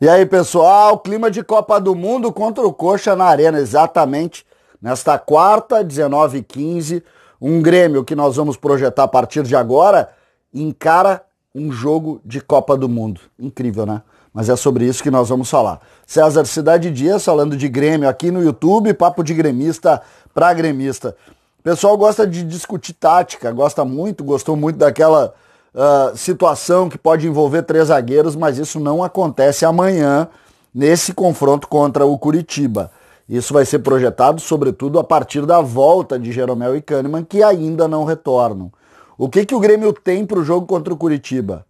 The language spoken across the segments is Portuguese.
E aí, pessoal, clima de Copa do Mundo contra o Coxa na Arena, exatamente nesta quarta, 19 h 15 um Grêmio que nós vamos projetar a partir de agora encara um jogo de Copa do Mundo. Incrível, né? Mas é sobre isso que nós vamos falar. César Cidade Dias falando de Grêmio aqui no YouTube, papo de gremista para gremista. O pessoal gosta de discutir tática, gosta muito, gostou muito daquela uh, situação que pode envolver três zagueiros, mas isso não acontece amanhã nesse confronto contra o Curitiba. Isso vai ser projetado, sobretudo, a partir da volta de Jeromel e Kahneman, que ainda não retornam. O que, que o Grêmio tem para o jogo contra o Curitiba?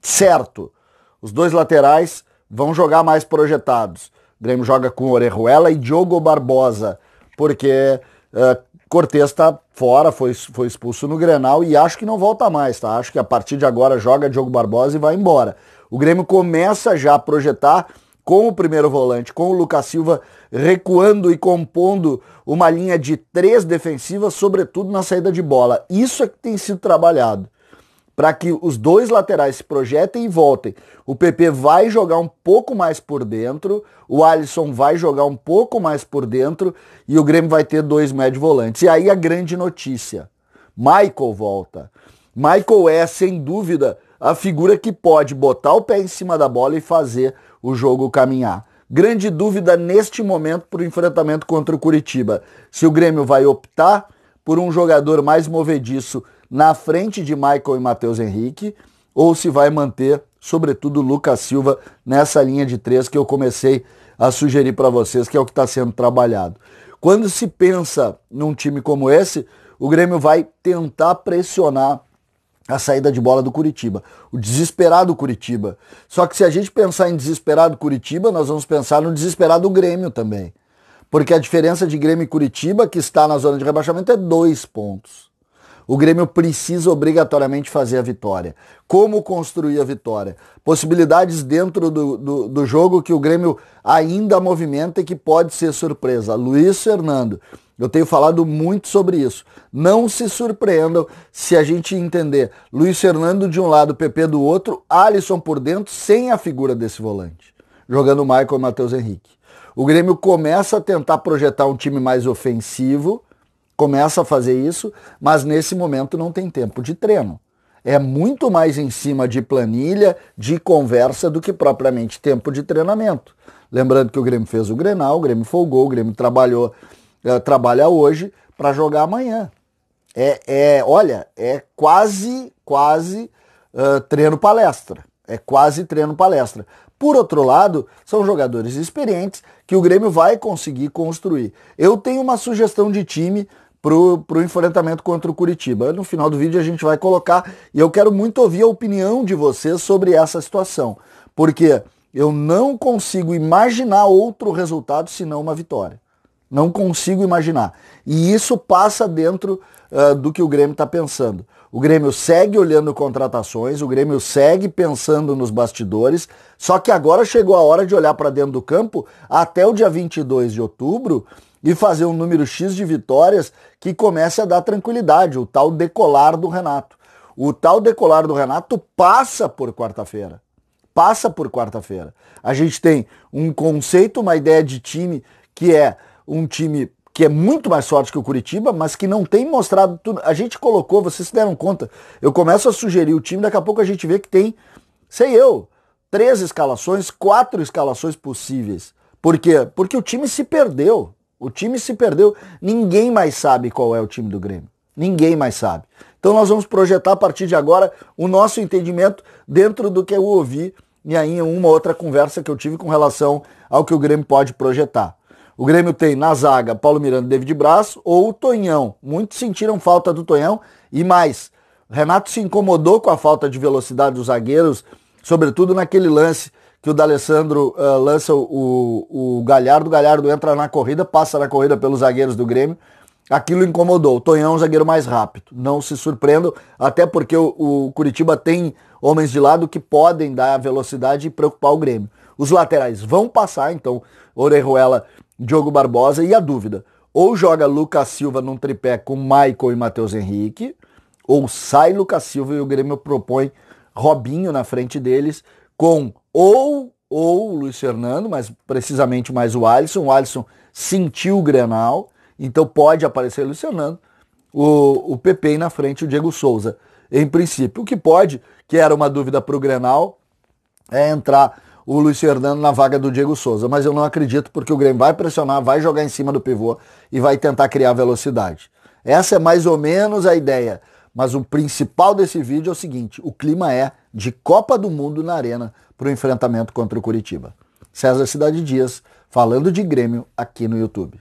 Certo, os dois laterais vão jogar mais projetados. O Grêmio joga com Orejuela e Diogo Barbosa, porque uh, Cortez está fora, foi, foi expulso no Grenal e acho que não volta mais, tá? Acho que a partir de agora joga Diogo Barbosa e vai embora. O Grêmio começa já a projetar com o primeiro volante, com o Lucas Silva recuando e compondo uma linha de três defensivas, sobretudo na saída de bola. Isso é que tem sido trabalhado para que os dois laterais se projetem e voltem. O PP vai jogar um pouco mais por dentro, o Alisson vai jogar um pouco mais por dentro e o Grêmio vai ter dois médio volantes. E aí a grande notícia: Michael volta. Michael é, sem dúvida, a figura que pode botar o pé em cima da bola e fazer o jogo caminhar. Grande dúvida neste momento para o enfrentamento contra o Curitiba. Se o Grêmio vai optar por um jogador mais movediço na frente de Michael e Matheus Henrique, ou se vai manter, sobretudo, Lucas Silva nessa linha de três que eu comecei a sugerir para vocês, que é o que está sendo trabalhado. Quando se pensa num time como esse, o Grêmio vai tentar pressionar a saída de bola do Curitiba, o desesperado Curitiba. Só que se a gente pensar em desesperado Curitiba, nós vamos pensar no desesperado Grêmio também. Porque a diferença de Grêmio e Curitiba, que está na zona de rebaixamento, é dois pontos. O Grêmio precisa obrigatoriamente fazer a vitória. Como construir a vitória? Possibilidades dentro do, do, do jogo que o Grêmio ainda movimenta e que pode ser surpresa. Luiz Fernando. Eu tenho falado muito sobre isso. Não se surpreendam se a gente entender Luiz Fernando de um lado, PP do outro, Alisson por dentro, sem a figura desse volante, jogando Michael e Matheus Henrique. O Grêmio começa a tentar projetar um time mais ofensivo, começa a fazer isso, mas nesse momento não tem tempo de treino. É muito mais em cima de planilha, de conversa, do que propriamente tempo de treinamento. Lembrando que o Grêmio fez o Grenal, o Grêmio folgou, o Grêmio trabalhou, uh, trabalha hoje para jogar amanhã. É, é, olha, é quase, quase uh, treino palestra. É quase treino palestra. Por outro lado, são jogadores experientes que o Grêmio vai conseguir construir. Eu tenho uma sugestão de time para o enfrentamento contra o Curitiba. No final do vídeo a gente vai colocar e eu quero muito ouvir a opinião de vocês sobre essa situação, porque eu não consigo imaginar outro resultado senão uma vitória. Não consigo imaginar. E isso passa dentro uh, do que o Grêmio está pensando. O Grêmio segue olhando contratações, o Grêmio segue pensando nos bastidores, só que agora chegou a hora de olhar para dentro do campo até o dia 22 de outubro e fazer um número X de vitórias que comece a dar tranquilidade, o tal decolar do Renato. O tal decolar do Renato passa por quarta-feira. Passa por quarta-feira. A gente tem um conceito, uma ideia de time que é um time que é muito mais forte que o Curitiba, mas que não tem mostrado tudo. A gente colocou, vocês se deram conta, eu começo a sugerir o time, daqui a pouco a gente vê que tem, sei eu, três escalações, quatro escalações possíveis. Por quê? Porque o time se perdeu. O time se perdeu. Ninguém mais sabe qual é o time do Grêmio. Ninguém mais sabe. Então nós vamos projetar a partir de agora o nosso entendimento dentro do que eu ouvi e aí uma outra conversa que eu tive com relação ao que o Grêmio pode projetar. O Grêmio tem na zaga Paulo Miranda David Braz ou o Tonhão. Muitos sentiram falta do Tonhão e mais. Renato se incomodou com a falta de velocidade dos zagueiros, sobretudo naquele lance que o D'Alessandro uh, lança o, o Galhardo, o Galhardo entra na corrida, passa na corrida pelos zagueiros do Grêmio. Aquilo incomodou. O Tonhão é um zagueiro mais rápido. Não se surpreendam, até porque o, o Curitiba tem homens de lado que podem dar velocidade e preocupar o Grêmio. Os laterais vão passar, então, Orejuela, Diogo Barbosa e a dúvida. Ou joga Lucas Silva num tripé com Michael e Matheus Henrique, ou sai Lucas Silva e o Grêmio propõe Robinho na frente deles, com ou ou o Luiz Fernando, mas precisamente mais o Alisson. O Alisson sentiu o Grenal, então pode aparecer o Luiz Fernando. O, o PP na frente, o Diego Souza. Em princípio, o que pode, que era uma dúvida para o Grenal, é entrar o Luiz Fernando na vaga do Diego Souza. Mas eu não acredito, porque o Grêmio vai pressionar, vai jogar em cima do pivô e vai tentar criar velocidade. Essa é mais ou menos a ideia. Mas o principal desse vídeo é o seguinte: o clima é de Copa do Mundo na Arena para o enfrentamento contra o Curitiba. César Cidade Dias, falando de Grêmio aqui no YouTube.